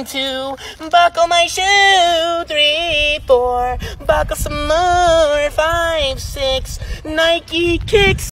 One, two, buckle my shoe. Three, four, buckle some more. Five, six, Nike kicks.